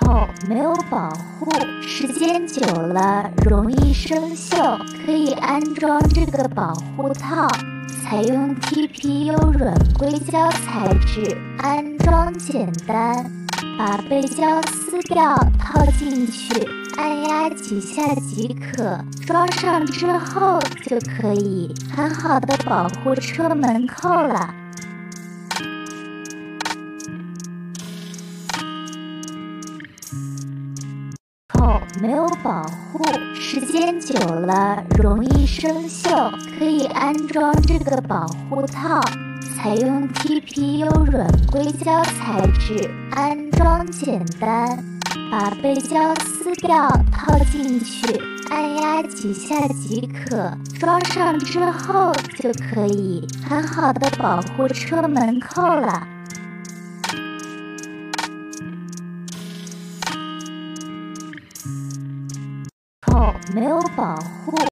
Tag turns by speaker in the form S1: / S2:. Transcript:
S1: 口没有保护，时间久了容易生锈，可以安装这个保护套。采用 TPU 软硅胶材质，安装简单，把背胶撕掉，套进去，按压几下即可。装上之后就可以很好的保护车门扣了。没有保护，时间久了容易生锈，可以安装这个保护套。采用 TPU 软硅胶材质，安装简单，把背胶撕掉，套进去，按压几下即可。装上之后就可以很好的保护车门扣了。没有保护。